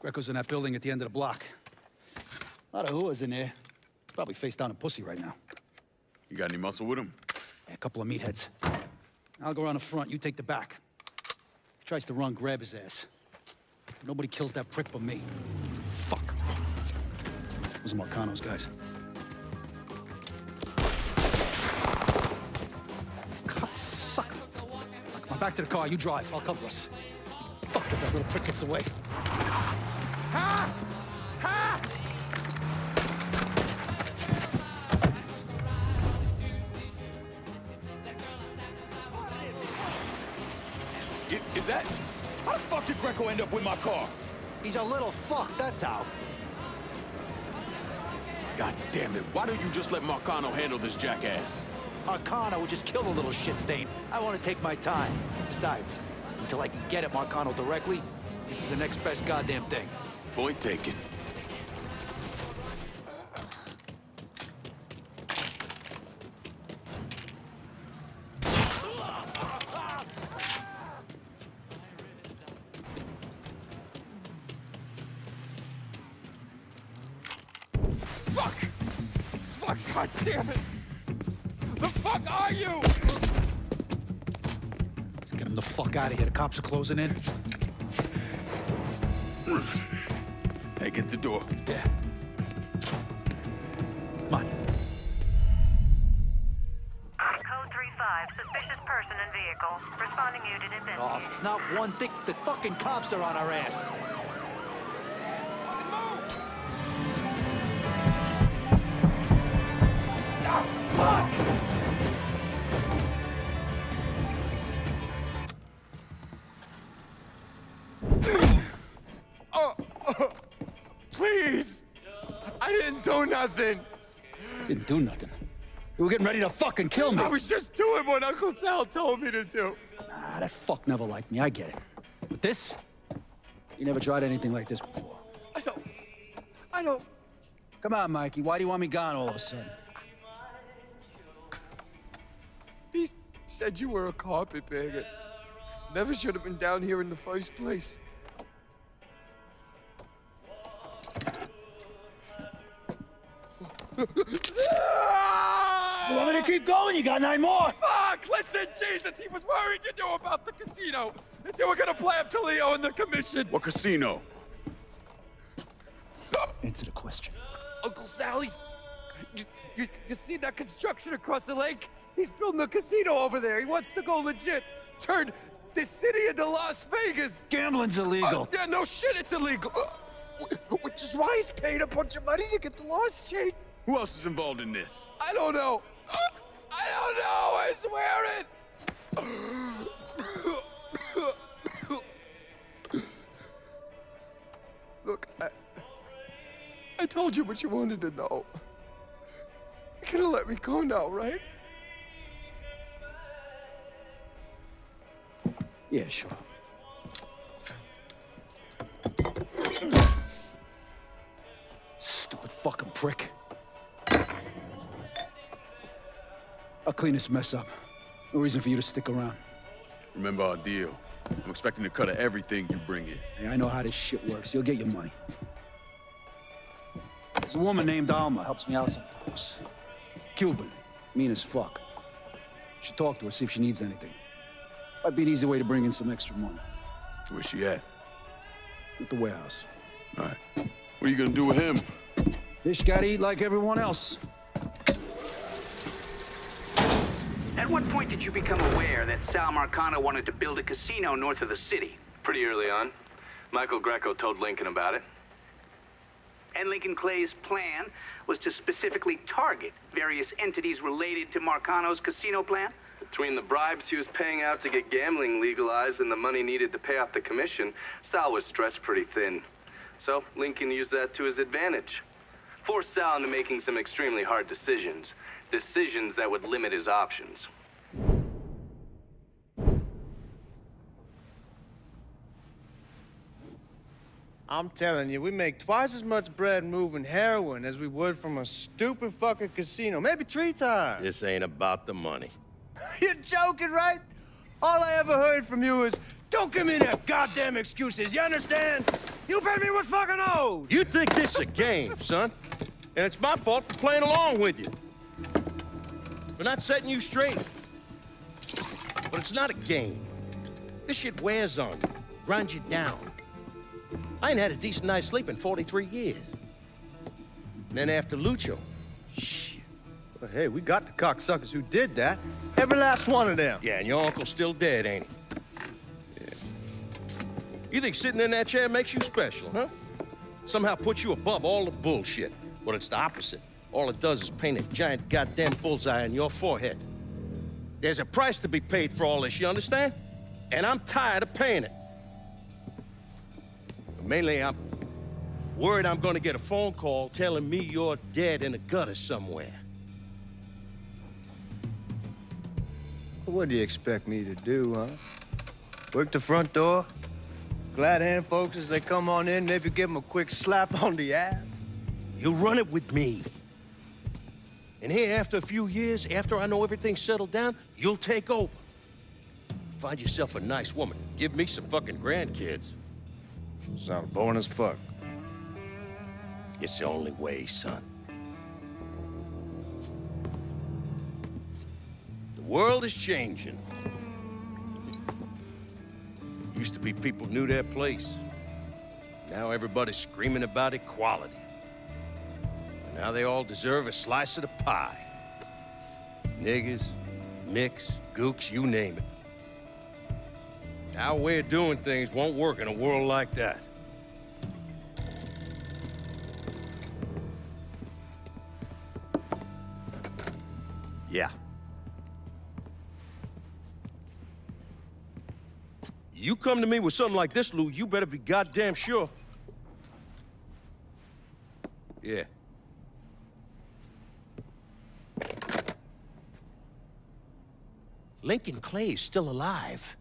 Grecco's in that building at the end of the block. A lot of whoas in there. Probably face down a pussy right now. You got any muscle with him? Yeah, a couple of meatheads. I'll go around the front, you take the back. If he tries to run, grab his ass. Nobody kills that prick but me. Fuck. Those are Marcano's guys. Cocksucker. Come on, back to the car. You drive. I'll cover us. Fuck if that little prick gets away. Ha! Ha! Is, is that... How the fuck did Grecco end up with my car? He's a little fuck, that's how. God damn it, why don't you just let Marcano handle this jackass? Marcano would just kill the little shit stain. I want to take my time. Besides, until I can get at Marcano directly, this is the next best goddamn thing. Point taken. Fuck! Fuck, god damn it! The fuck are you? Let's get him the fuck out of here. The cops are closing in. Hey, get the door. Yeah. Come on. Code 3-5, suspicious person in vehicle. Responding unit is in. Oh, if it's not one thing, the fucking cops are on our ass. Move! Oh, didn't do nothing! Didn't do nothing. You were getting ready to fucking kill me. I was just doing what Uncle Sal told me to do. Ah, that fuck never liked me. I get it. But this? You never tried anything like this before. I don't... I don't... Come on, Mikey. Why do you want me gone all of a sudden? He said you were a carpetbagger. Never should have been down here in the first place. You want me to keep going? You got nine more. Fuck! Listen, Jesus, he was worried you knew about the casino. And so we're gonna play up to Leo and the commission. What casino? Answer the question. Uncle Sally's. You, you, you see that construction across the lake? He's building a casino over there. He wants to go legit. Turn this city into Las Vegas. Gambling's illegal. Uh, yeah, no shit, it's illegal. Uh, which is why he's paid a bunch of money to get the lost chain. Who else is involved in this? I don't know. I don't know. I swear it. Look, I, I told you what you wanted to know. You're gonna let me go now, right? Yeah, sure. Stupid fucking prick. Clean this mess up. No reason for you to stick around. Remember our deal. I'm expecting a cut of everything you bring in. Hey, I know how this shit works. You'll get your money. There's a woman named Alma, helps me out sometimes. Cuban, mean as fuck. Should talk to her, see if she needs anything. Might be an easy way to bring in some extra money. Where's she at? At the warehouse. All right. What are you gonna do with him? Fish gotta eat like everyone else. At what point did you become aware that Sal Marcano wanted to build a casino north of the city? Pretty early on. Michael Grecco told Lincoln about it. And Lincoln Clay's plan was to specifically target various entities related to Marcano's casino plan? Between the bribes he was paying out to get gambling legalized and the money needed to pay off the commission, Sal was stretched pretty thin. So Lincoln used that to his advantage. Forced Sal into making some extremely hard decisions. Decisions that would limit his options. I'm telling you, we make twice as much bread moving heroin as we would from a stupid fucking casino. Maybe three times. This ain't about the money. You're joking, right? All I ever heard from you is, don't give me no goddamn excuses, you understand? You pay me what's fucking owed! You think this is a game, son? And it's my fault for playing along with you. We're not setting you straight. But it's not a game. This shit wears on you, grinds you down. I ain't had a decent night's sleep in 43 years. And then after Lucho, shit. But hey, we got the cocksuckers who did that. Every last one of them. Yeah, and your uncle's still dead, ain't he? Yeah. You think sitting in that chair makes you special, huh? Somehow puts you above all the bullshit. But it's the opposite. All it does is paint a giant goddamn bullseye on your forehead. There's a price to be paid for all this, you understand? And I'm tired of paying it. Mainly, I'm worried I'm gonna get a phone call telling me you're dead in a gutter somewhere. What do you expect me to do, huh? Work the front door? Glad hand folks as they come on in, maybe give them a quick slap on the ass? You run it with me. And here, after a few years, after I know everything's settled down, you'll take over. Find yourself a nice woman. Give me some fucking grandkids. Sound boring as fuck. It's the only way, son. The world is changing. Used to be people knew their place. Now everybody's screaming about equality. And now they all deserve a slice of the pie. Niggas, mix, gooks, you name it. Our way of doing things won't work in a world like that. Yeah. You come to me with something like this, Lou, you better be goddamn sure. Yeah. Lincoln Clay's still alive.